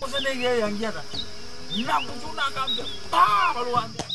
Kau sendiri yang dia dah. Nak pun nak kau dia. Tak perlu anda.